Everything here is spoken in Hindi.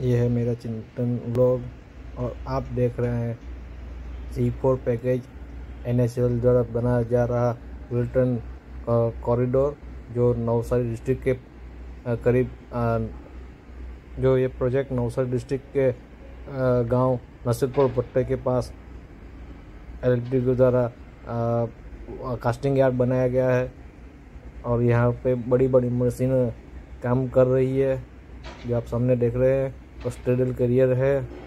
ये है मेरा चिंतन ब्लॉग और आप देख रहे हैं सी फोर पैकेज एन द्वारा बनाया जा रहा विल्टन कॉरिडोर जो नवसारी डिस्ट्रिक्ट के करीब जो ये प्रोजेक्ट नवसारी डिस्ट्रिक्ट के गाँव नसीरपुर भट्टे के पास एल के द्वारा कास्टिंग यार्ड बनाया गया है और यहाँ पे बड़ी बड़ी मशीन काम कर रही है। जो आप सामने देख रहे हैं कस्टडियल करियर है।